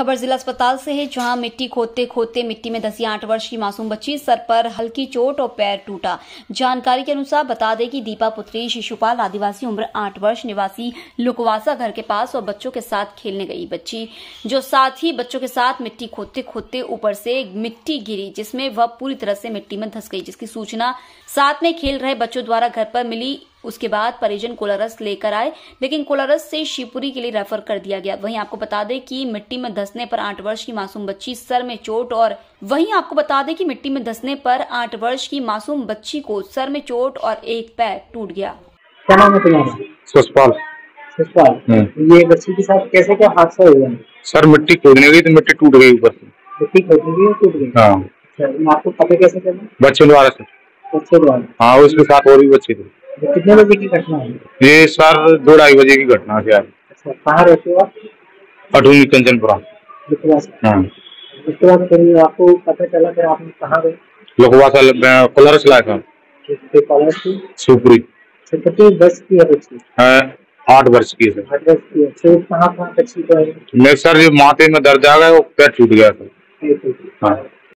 खबर जिला अस्पताल से है, जहाँ मिट्टी खोदते खोदते मिट्टी में धसी आठ वर्ष की मासूम बच्ची, सर पर हल्की चोट और पैर टूटा। जानकारी के अनुसार बता दें कि दीपा पुत्री, शिशुपाल आदिवासी उम्र आठ वर्ष, निवासी लुकवासा घर के पास और बच्चों के साथ खेलने गई बच्ची, जो साथ ही बच्चों के साथ मिट्टी खोदते खोदते ऊपर से मिट्टी गिरी, जिसमें वह पूरी तरह से मिट्टी में धस गई, जिसकी सूचना साथ में खेल रहे बच्चों द्वारा घर पर मिली उसके बाद परिजन कोलारस लेकर आए लेकिन कोलारस से शिवपुरी के लिए रेफर कर दिया गया। वहीं आपको बता दें कि मिट्टी में धसने पर आठ वर्ष की मासूम बच्ची सर में चोट और वहीं आपको बता दें कि मिट्टी में धसने पर आठ वर्ष की मासूम बच्ची को सर में चोट और एक पैर टूट गया। हम्म। ये बच्ची के साथ कैसे क्या हादसा हुआ? सर मिट्टी खोदने गई तो मिट्टी टूट गई ऊपर मिट्टी खोदने की टूट गई? हाँ। अच्छा, आपको पता कैसे चला? बच्चे द्वारा से बच्चे द्वारा। हाँ उसके साथ और भी बच्चे थे। कितने बजे की घटना है ये सर दो ढाई बजे की घटना है अच्छा कहाँ रहते हो आप? अठूनी कंचनपुरा। लिखवा हाँ। उसके बाद फिर आपको पता चला कि आपने कहाँ गए? लोकवासा कलरस लाया था। किसके कॉलेज की शिवपुरी। छत्रपति बस की है बच्ची? है, आठ वर्ष की है सर। एड्रेस की है। कहाँ कहाँ को है सर ये माथे में दर्द आ गया वो पैर टूट गया था। तो- हाँ।